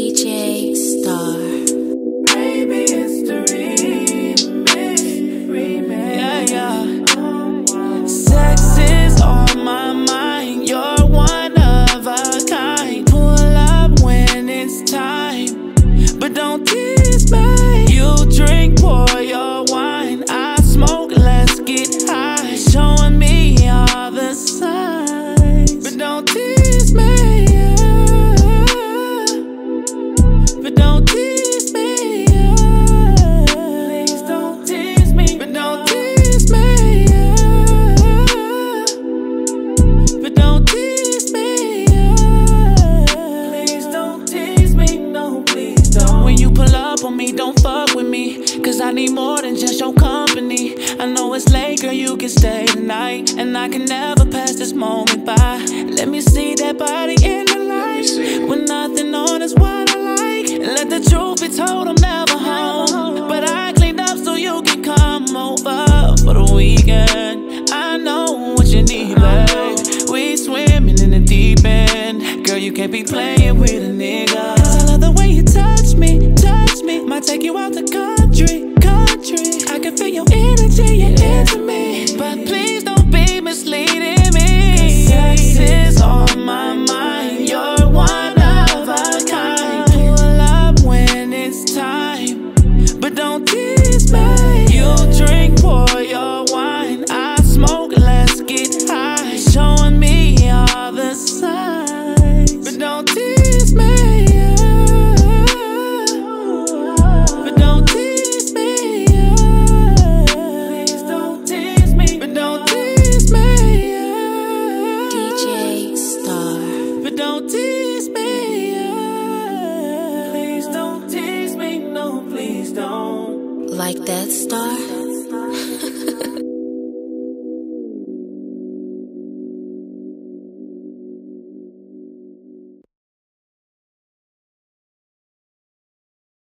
DJ I need more than just your company. I know it's late, girl, you can stay tonight. And I can never pass this moment by. Let me see that body in the light. With nothing on is what I like. Let the truth be told, I'm never home. But I cleaned up so you can come over for the weekend. I know what you need, babe. We swimming in the deep end. Girl, you can't be playing Like that star?